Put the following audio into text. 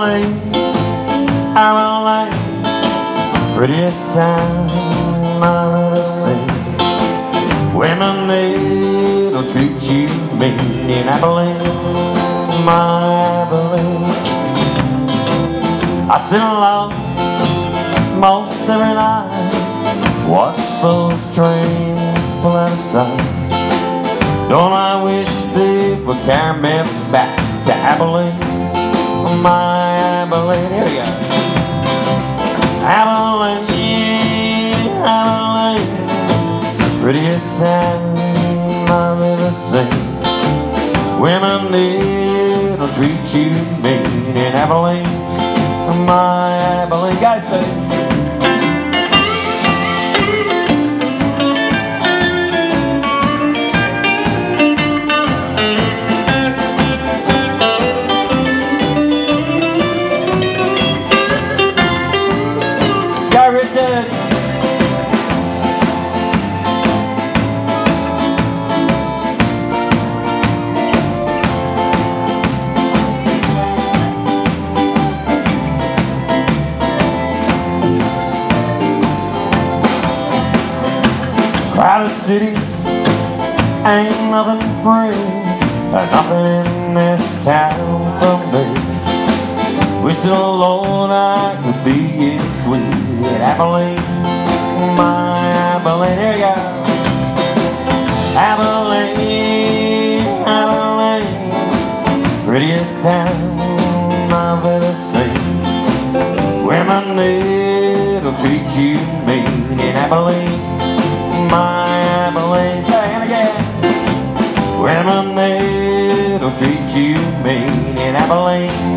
away, don't like Prettiest time I've ever seen. Women, they'll treat you mean. And Abilene, my Abilene, I sit alone most every night. Watch those trains pull out of sight. Don't I wish they would carry me back to Abilene, my Abilene. Here we go. Abilene, Abilene, prettiest town I've ever seen. Women, they'll treat you mean in Abilene my Abilene. Guys, say. Crowded cities ain't nothing free, and nothing in this town for me. Wish the Lord I could be in sweet Abilene, my Abilene. Here you go. Abilene, Abilene, prettiest town I've ever seen. Women, it'll treat you mean in Abilene my Abilene, saying again. Women, they'll treat you mean in Abilene.